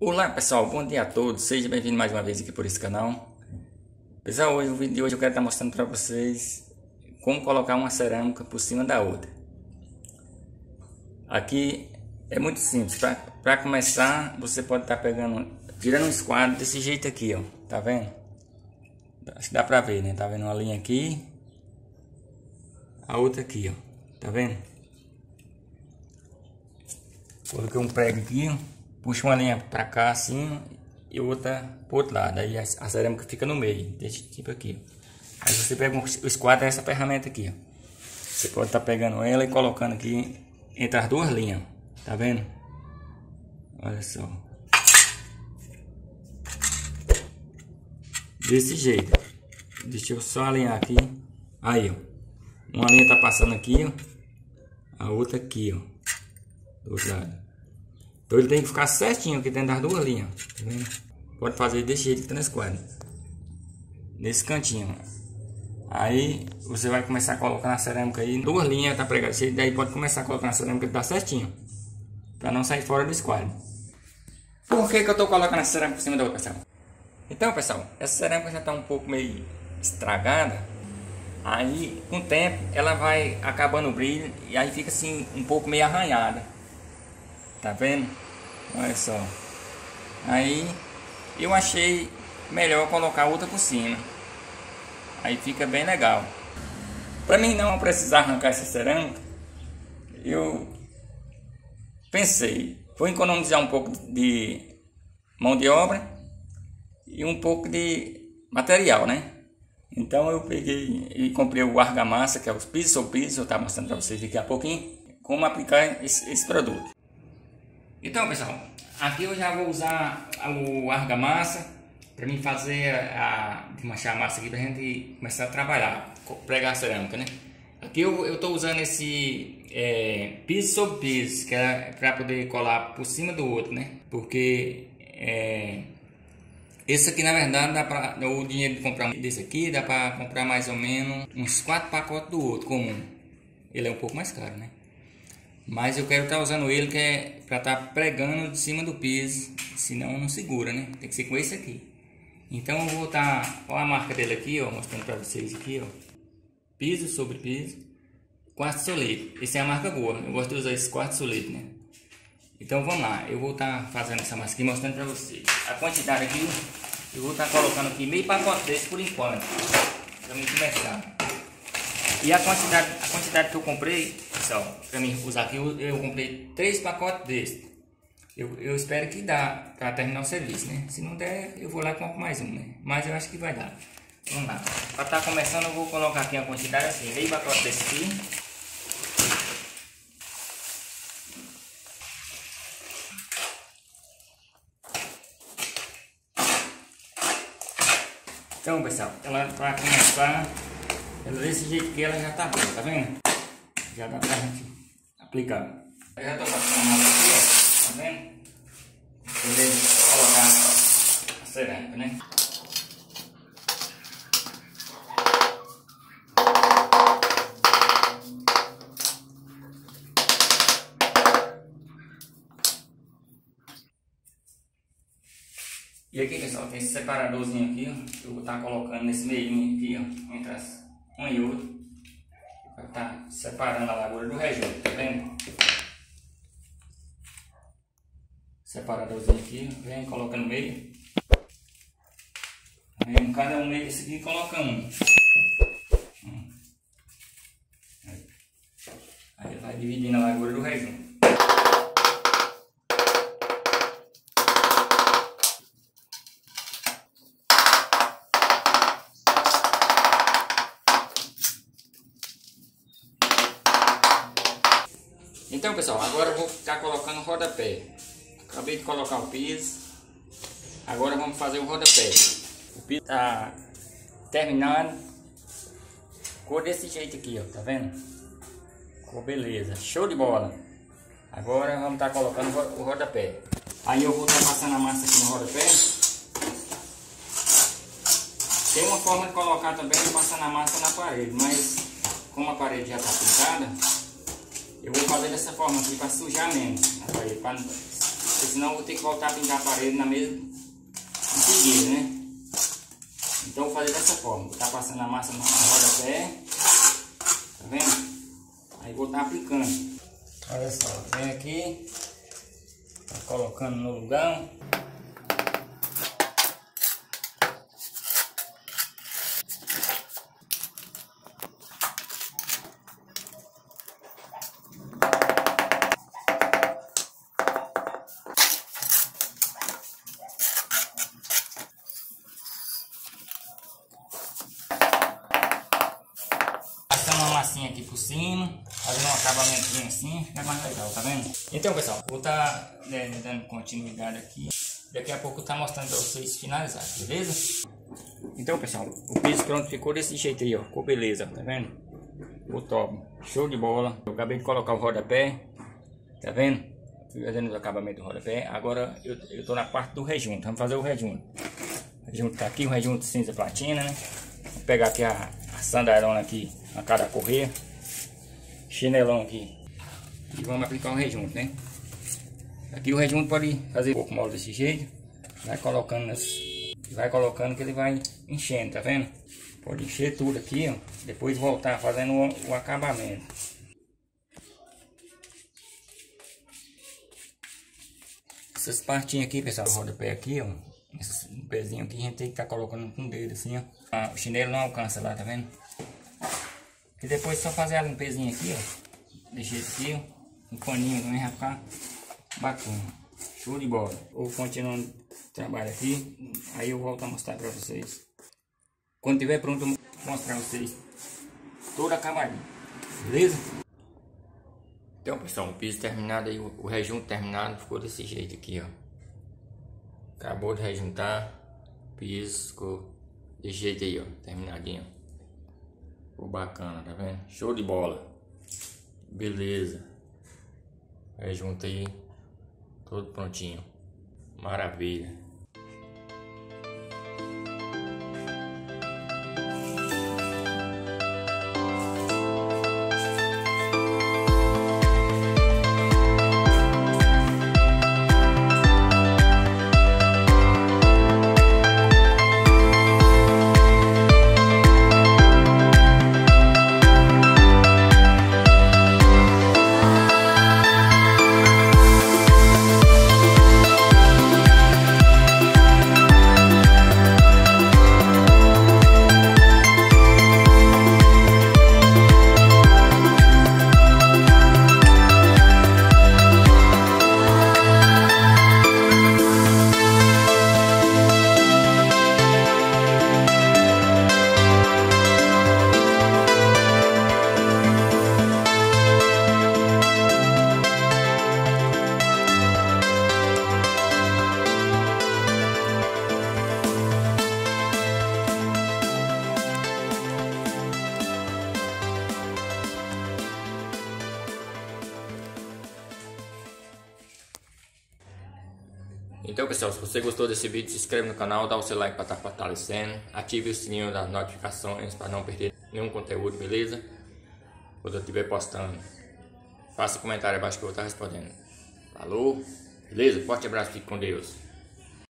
Olá pessoal, bom dia a todos, seja bem-vindo mais uma vez aqui por esse canal. Pessoal, hoje, o vídeo de hoje eu quero estar mostrando para vocês como colocar uma cerâmica por cima da outra. Aqui é muito simples, para começar você pode estar pegando, tirando um esquadro desse jeito aqui, ó, tá vendo? Acho que dá pra ver, né? Tá vendo uma linha aqui? A outra aqui, ó, tá vendo? Coloquei um prego aqui, ó puxa uma linha para cá assim e outra pro outro lado. Aí a, a cerâmica fica no meio, desse tipo aqui. Aí você pega um, o esquadro essa ferramenta aqui, ó. Você pode estar tá pegando ela e colocando aqui entre as duas linhas, tá vendo? Olha só. Desse jeito. Deixa eu só alinhar aqui. Aí, ó. Uma linha tá passando aqui, ó. A outra aqui, ó. Do outro lado. Então ele tem que ficar certinho aqui dentro das duas linhas. Tá vendo? Pode fazer desse jeito que nesse quadro. Nesse cantinho. Aí você vai começar a colocar na cerâmica aí. Duas linhas tá pregada. Você daí pode começar a colocar na cerâmica que tá certinho. Pra não sair fora desse quadro. Por que, que eu tô colocando a cerâmica por cima da outra, pessoal? Então, pessoal, essa cerâmica já tá um pouco meio estragada. Aí, com o tempo, ela vai acabando o brilho e aí fica assim um pouco meio arranhada. Tá vendo? Olha só. Aí eu achei melhor colocar outra por cima. Aí fica bem legal. Para mim não precisar arrancar essa cerâmica, eu pensei, vou economizar um pouco de mão de obra e um pouco de material, né? Então eu peguei e comprei o argamassa, que é o piso ou piso, eu estar mostrando para vocês daqui a pouquinho, como aplicar esse, esse produto. Então, pessoal, aqui eu já vou usar o argamassa para mim fazer a desmanchar a massa aqui para gente começar a trabalhar, pregar a cerâmica, né? Aqui eu estou usando esse é, piso sobre que é para poder colar por cima do outro, né? Porque é, esse aqui na verdade dá para o dinheiro de comprar desse aqui dá para comprar mais ou menos uns quatro pacotes do outro comum. Ele é um pouco mais caro, né? Mas eu quero estar tá usando ele que é para estar tá pregando de cima do piso, senão não segura, né? Tem que ser com esse aqui. Então eu vou estar, tá, olha a marca dele aqui, ó, mostrando para vocês aqui, ó. Piso sobre piso, quarto solito. Essa é a marca boa, eu gosto de usar esse quarto solito, né? Então vamos lá, eu vou estar tá fazendo essa massa aqui, mostrando para vocês. A quantidade aqui, eu vou estar tá colocando aqui meio pacote desse por enquanto, para mim começar. E a quantidade, a quantidade que eu comprei, pessoal, para mim usar aqui, eu, eu, comprei três pacotes desse. Eu, eu espero que dá para terminar o serviço, né? Se não der, eu vou lá e compro mais um, né? Mas eu acho que vai dar. Vamos lá. Para estar tá começando, eu vou colocar aqui a quantidade assim, meio pacote desse aqui. Então, pessoal, ela para começar desse jeito que ela já tá boa, tá vendo? Já dá pra gente aplicar. Eu já tô passando aqui, ó, tá vendo? Poder colocar a cerâmica, né? E aqui pessoal, tem esse separadorzinho aqui, ó, que eu vou estar tá colocando nesse meio aqui, ó, entre as um e outro. Tá separando a largura do rejeito, tá vendo? Separadorzinho aqui, vem, coloca no meio. Um cada um meio desse aqui coloca um. Aí vai dividindo a largura do rejeito. Então pessoal, agora eu vou ficar colocando rodapé. Acabei de colocar o piso. Agora vamos fazer o rodapé. O piso está terminando. Ficou desse jeito aqui, ó, tá vendo? Ficou beleza, show de bola. Agora vamos estar tá colocando o rodapé. Aí eu vou estar tá passando a massa aqui no rodapé. Tem uma forma de colocar também passando a massa na parede, mas como a parede já está pintada, eu vou fazer dessa forma aqui para sujar menos a parede, para senão eu vou ter que voltar a pintar a parede na mesma em seguida, né? Então vou fazer dessa forma, tá passando a massa no rodapé, tá vendo? Aí vou estar tá aplicando. Olha só, vem aqui, tá colocando no lugar. Aqui por cima, fazendo um acabamento assim, fica mais legal, tá vendo? Então pessoal, vou estar tá, né, dando continuidade aqui, daqui a pouco tá mostrando pra vocês finalizar, beleza? Então pessoal, o piso pronto ficou desse jeito aí, ó, ficou beleza, tá vendo? O top, show de bola, eu acabei de colocar o rodapé, tá vendo? Fui fazendo o acabamento do rodapé, agora eu, eu tô na parte do rejunto, vamos fazer o rejunto. O rejunto tá aqui, o rejunto cinza platina, né? Vou pegar aqui a, a sandarona aqui a cada correia. Chinelão aqui. E vamos aplicar o rejunto, né? Aqui o rejunto pode fazer um pouco mole desse jeito. Vai colocando nesse, vai colocando que ele vai enchendo, tá vendo? Pode encher tudo aqui, ó. Depois voltar fazendo o, o acabamento. Essas partinhas aqui, pessoal, do rodapé aqui, ó. Esse pezinho aqui a gente tem que estar tá colocando com o dedo assim, ó. Ah, o chinelo não alcança lá, tá vendo? E depois só fazer a limpezinha aqui, ó. Deixa aqui, ó. Um paninho também vai ficar bacana. Show de bola. Vou continuando o trabalho aqui. Aí eu volto a mostrar pra vocês. Quando tiver pronto, eu vou mostrar pra vocês toda acabadinho. Beleza? Então pessoal, o piso terminado aí, o rejunto terminado ficou desse jeito aqui, ó. Acabou de rejuntar. Piso ficou desse jeito aí, ó. Terminadinho. Ficou bacana, tá vendo? Show de bola. Beleza. Aí junto aí. Tudo prontinho. Maravilha. Então pessoal, se você gostou desse vídeo, se inscreve no canal, dá o seu like para estar tá fortalecendo, ative o sininho das notificações para não perder nenhum conteúdo, beleza? Quando eu estiver postando, faça comentário abaixo que eu vou estar respondendo. Falou, beleza? Forte abraço, fique com Deus.